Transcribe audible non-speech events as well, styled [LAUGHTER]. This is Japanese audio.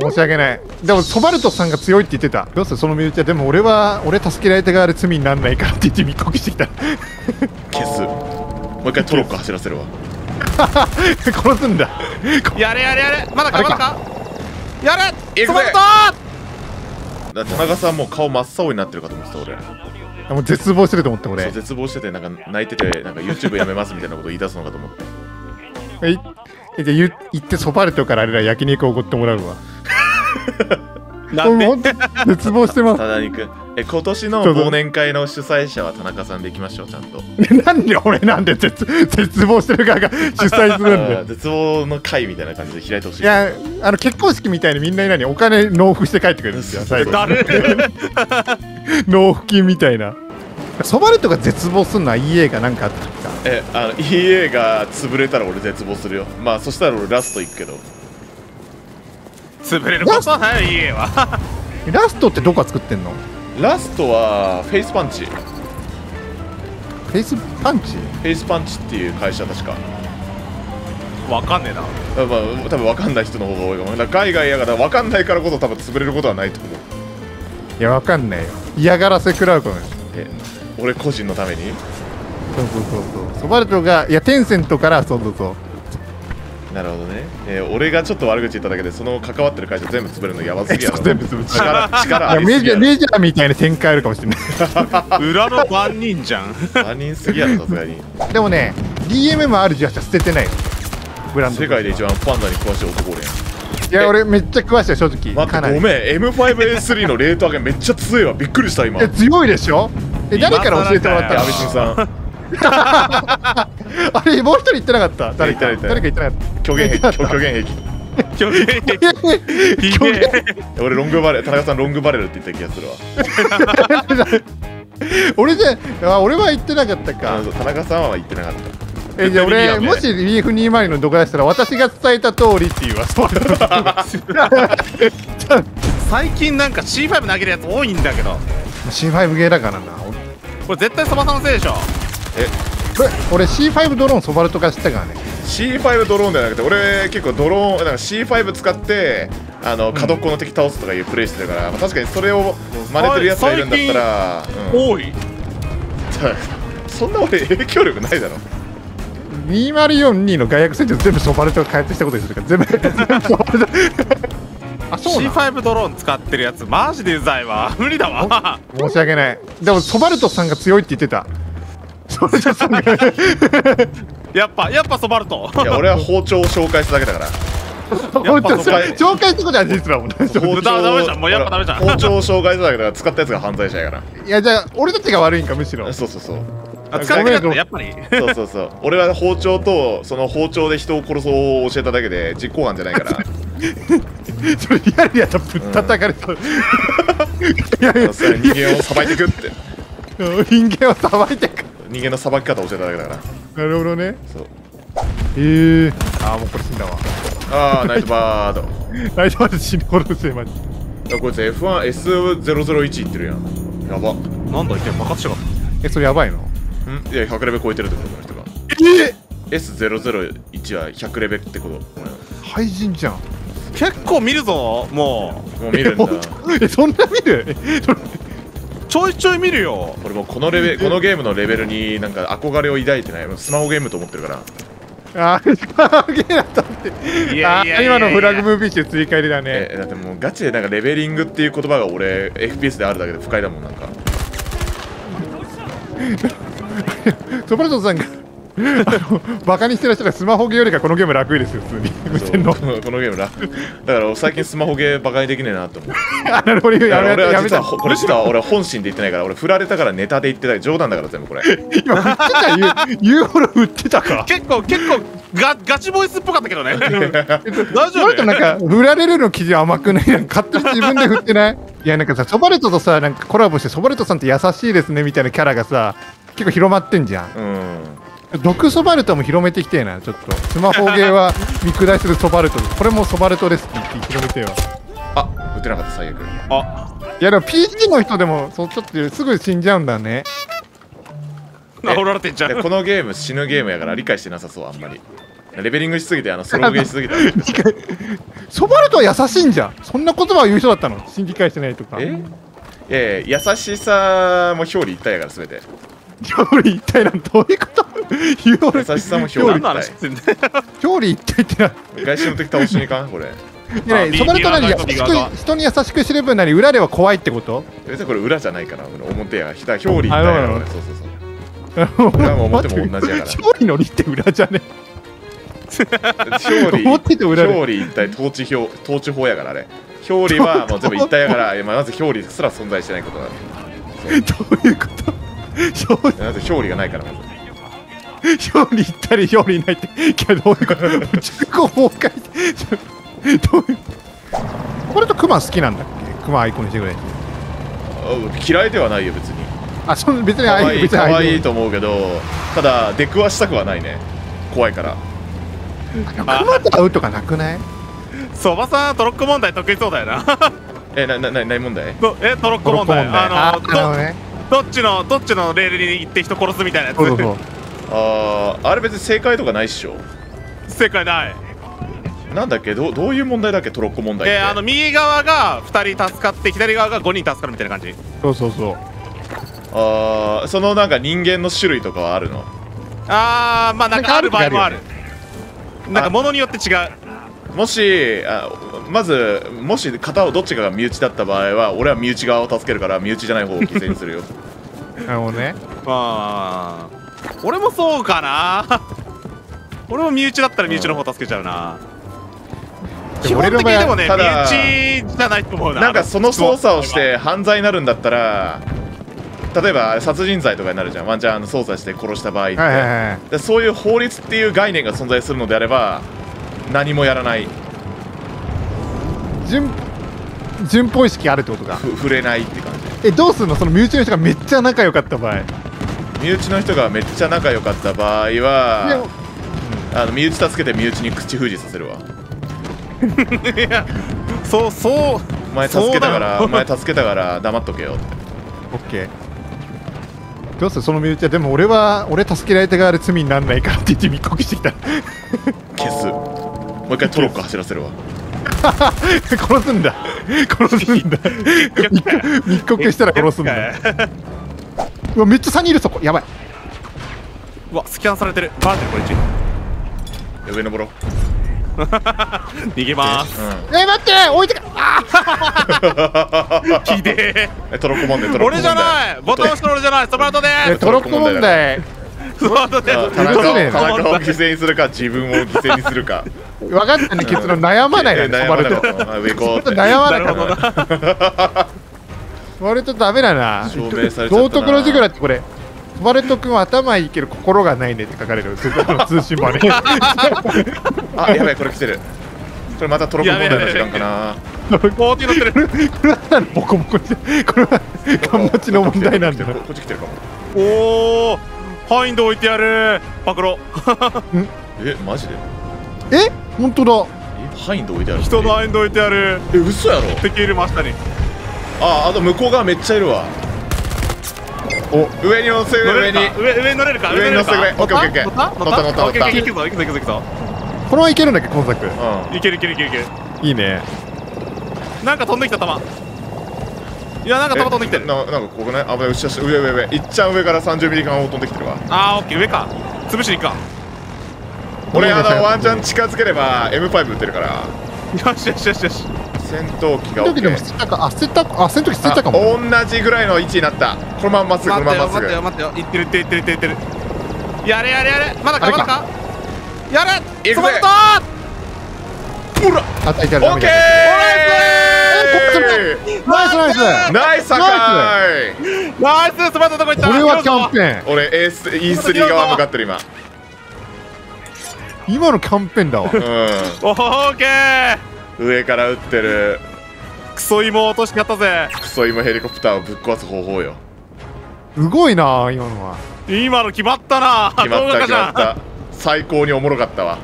申し訳ない。でもソバルトさんが強いって言ってた。どうする？その身内は。でも俺は俺助けられた側で罪にならないからって言って密告してきた。消す。もう一回トロッコ走らせるわ。[LAUGHS] 殺すんだ。やれやれやれ。まだかまだか。やれ。ソバルトだ田中さんもう顔真っ青になってるかと思ってた俺。もう絶望してると思った俺。絶望しててなんか泣いててなんか YouTube やめますみたいなこと言い出すのかと思って。えじゃあ言言ってソバルトからあれら焼肉おごってもらうわ [LAUGHS] なんで？絶望してます。ただ肉え今年の忘年会の主催者は田中さんでいきましょうちゃんと。[LAUGHS] なんで俺なんで絶絶望してる側が [LAUGHS] 主催するんだよ。あー絶望の会みたいな感じで開いてほしい。いやあの結婚式みたいにみんなに何お金納付して帰ってくるんですよ最後。納付金みたいな。ソバルトが絶望するのは EA が何かあったえあの EA が潰れたら俺絶望するよ。まあそしたら俺 Rust 行くけど潰れる。ことはない EA は。[LAUGHS] ラストってどこが作ってんの？ Rust は Facepunch。Facepunch？Facepunch っていう会社確か。わかんねえな。あまあ多分分かんない人の方が多いかも。だ海外やから分かんないからこそ多分潰れることはないと思う。いやわかんないよ。嫌がらせ食らうかもよえ俺個人のために？そうそうそうそう。ソバルトがいやテンセントからそうそうそうなるほどね、えー俺がちょっと悪口言っただけでその関わってる会社全部潰れるのやばすぎやろ。[LAUGHS] 全部潰す。力 [LAUGHS] 力いやメありすぎやろ。ジャーメジャーみたいな展開あるかもしれない。[LAUGHS] 裏の番人じゃん。他人すぎやろさすがに。でもね DMM 自社捨ててないよ。ブランド世界で一番パンダに詳しい男俺やん。いや俺めっちゃ詳しいよ正直。待かなり。ってごめん。M5A3 のレート上げめっちゃ強いわ。びっくりした今。え強いでしょ？え誰から教えてもらったの？阿部慎さん [LAUGHS] あれもう一人言ってなかった？誰か？言ってない誰か言ってなかっ虚言癖虚言癖虚 [LAUGHS] 言たひげ俺ロングバレル田中さんロングバレルって言った気がするわ。[LAUGHS] 俺じゃあ俺は言ってなかったあかの田中さんは言ってなかった。えじゃあ俺絶対耳や。べもし BF202 の動画出したら私が伝えた通りっていう。わそう最近なんか C5 投げるやつ多いんだけど。C5 ゲーだからな。これ絶対そばさんのせいでしょこれ俺 C5 ドローンソバルトから知ったからね。C5 ドローンじゃなくて俺結構ドローンなんか C5 使ってあの角っこの敵倒すとかいうプレイしてたから、まあ確かにそれを真似てるやつがいるんだったら、うん、多い。[LAUGHS] そんな俺影響力ないだろ。2042の外役戦場全部ソバルトが開発したことにするから [LAUGHS] 全部ソバルト。[LAUGHS] あそうなの？C5 ドローン使ってるやつマジでうざいわ。無理だわ。申し訳ない。でもソバルトさんが強いって言ってた [LAUGHS] やっぱやっぱソバルトいや俺は包丁を紹介しただけだから。本当ソバル紹介したことは事実だもんね。包丁ダメじゃん。もうやっぱダメじゃん。包丁を紹介しただけだから使ったやつが犯罪者やから。いやじゃあ俺たちが悪いんかむしろ。そうそうそう。あ使ったらやっぱり。そうそうそう。俺は包丁とその包丁で人を殺そうを教えただけで実行犯じゃないから。[LAUGHS] それリアルやったらぶったたかれそう、いやいや人間をさばいていくって。人間をさばいてく人間のさばき方を教えただけだから。なるほどね。そう。えー、ああもうこれ死んだわ。ああナイトバード。大丈夫です死ぬほどしてマジ。あこいつ F1S001 いってるやん。やば。んなんだ言って爆発しやがっえそれやばいの？いや100レベル超えてるってことこの人が。え S001 は100レベルってこと。廃人じゃん。た結構見るぞももう見るんだ。[LAUGHS] えそんな見る？[LAUGHS] ちょいちょい見るよ。俺もうこのレベこのゲームのレベルになんか憧れを抱いてない。スマホゲームと思ってるから。ああー今のフラグムービー集追加入れだね。えだってもうガチでなんかレベリングっていう言葉が俺 FPS であるだけで不快だもんなんか。ソバルトさんが、バカにしてらっしゃるスマホゲーよりかこのゲーム楽ですよ、普通に。無線の。このこのゲーム楽。だから最近スマホゲーバカにできねえなって思う。あ、なるほど、だやめ俺は。実はほこれ実は俺本心で言ってないから俺振られたからネタで言ってない。冗談だから全部これ。今、振ってた言う、言うほど振ってたか。結構結構ガガチボイスっぽかったけどね。[LAUGHS] 大丈夫なんか、振られるの基準甘くない？なんか勝手に自分で振ってない？いや、なんかさ、ソバルトとさ、なんかコラボして、ソバルトさんって優しいですねみたいなキャラがさ、結構広まってんじゃん。うん毒ソバルトも広めてきてえな、ちょっと。スマホゲーは [LAUGHS] 見下しするソバルト。これもソバルトですって言って広めてよ。あ撃てなかった。最悪。あ。いやでも PG の人でもそうちょっとすぐ死んじゃうんだね。煽られてんじゃん。でこのゲーム死ぬゲームやから理解してなさそうあんまり。レベリングしすぎてあのソロゲーしすぎた。[LAUGHS] ソバルトは優しいんじゃん。そんな言葉を言う人だったの？信じ返してないとか。え？いやいや優しさも表裏一体やから全て。[LAUGHS] 表裏一体なんどういうこと？優しさも表何裏一体。表裏一体ってな外周の敵倒しにいかんこれ。いやねあソバルト何優し人に優しくしてる分なり裏では怖いってこと？別にこれ裏じゃないから表やひた表裏一体やからあそうそうそう。そう。裏も表も同じやから。勝利の利って裏じゃね表裏。表と裏で。表裏一体統治表統治法やからあれ。表裏はもう全部一体やからまず表裏すら存在してないことだ [LAUGHS] どういうこと？勝利なぜ表裏がないからまず [LAUGHS] 表裏一体で表裏いないっていやどういうこと？どういうこれとクマ好きなんだっけ？クマアイコンにしてくれ。あ嫌いではないよ別に。あその別に可愛い別に可愛いとと思うけどただ出くわしたくはないね。怖いから。クマと会うとかなくない？そばさんトロッコ問題得意そうだよな。[LAUGHS] えななな何問題？どえトロッコ問題。ああのね。どどっちのどっちのレールに行って人殺すみたいなやつ。そうそうそうあーあれ別に正解とかないっしょ？正解ない。なんだっけ？どうどういう問題だっけ？トロッコ問題って、えー、あの右側が2人助かって左側が5人助かるみたいな感じ。そうそうそう。あーそのなんか人間の種類とかはあるの？あーまあなんかある場合もある。なんかあ物によって違う。もしあまずもし片方どっちかが身内だった場合は俺は身内側を助けるから身内じゃない方を犠牲にするよ。[LAUGHS] なるほどね。まあ俺もそうかな。俺も身内だったら身内の方助けちゃうな、基本的にでもね身内じゃないと思うな。なんかその操作をして犯罪になるんだったら例えば殺人罪とかになるじゃん。ワンチャンあの操作して殺した場合って、はいはいはいでそういう法律っていう概念が存在するのであれば何もやらない。順順法意識あるってことか。ふ触れないって感じ。えどうすんの？その身内の人がめっちゃ仲良かった場合身内の人がめっちゃ仲良かった場合ではもあの身内助けて身内に口封じさせるわ。[LAUGHS] いやそうそうお前助けたからお前助けたから黙っとけよ。ってオッケーどうするその身内はでも俺は俺助けられた側で罪にならないからって言って密告してきた。消す。もう一回トロッコ走らせるわ。[LAUGHS] 殺すんだ。殺すんだ。密告したら殺すんだうわめっちゃ3人いるそこ。やばい。うわスキャンされてる。バレてるこれ上登ろう。[LAUGHS] 逃げまーす。うん。え待って！置いてか。あ [LAUGHS] ひでえ。えトロッコ問題トロッコ問題俺じゃない。ボタン押したの俺じゃない。ストラートでえトロッコ問題ストラートであ田中を犠牲にするか自分を犠牲にするか。分かったね結論。悩まないえな悩まなか割ったあ上行こうって。悩まなな [LAUGHS] るほどかっなた割とダメだな。証明されちゃったな。道徳の授業だってこれ。バレット君は頭いいけど心がないねって書かれる。通通信簿に。[LAUGHS] あやばいこれ来てる。これまたトロッコ問題の時間かな。ボーティ乗ってる。これは何ボコボコにしてこれはガン持ちの問題なんだよここっち来てるかもおおハインド置いてやるパクロえマジでえ本当だえハインド置いてある人のハインド置いてやるえ嘘やろ敵いる真下にああと向こう側めっちゃいるわ。お上に乗せ上に。上上に乗れるか？上に乗せてくれ。オッケーオッケーオッケー。乗った乗った乗った。乗った行くぞ行くぞ行くぞこのままいけるんだっけ今作うん。いけるいけるいけるいけるいいね。なんか飛んできた弾いやなんか弾飛んできてる。えななんかここね？危ない後ろ上上上。いっちゃん上から30ミリ間を飛んできてるわ。あーオッケー上か。潰しに行くか俺あのワンチャン近づければ M5 撃ってるから。よしよしよしよし戦闘機がその時でも OK 捨てたかあ捨てたあその時捨てたかも。あ同じぐらいの位置になった。このまんまっすぐこの待まんまっすぐ。ってよ待ってよ待ってよ。行ってる行ってる行ってる行ってる。行ってるやれやれやれ。まだかまだか。やれ。行くぜ。スマルトほら。あたいたオッケー。ナイスナイス。ナイス酒井ナイススマルトどこ行ったこれはキャンペーン。俺 A3 E3 側向かってる今。今のキャンペーンだわ。うオーケー。ん上から撃ってる。クソ芋落としちゃったぜ。クソ今ヘリコプターをぶっ壊す方法よ。すごいな今のは。今の決まったな。決まった決まった。最高におもろかったわ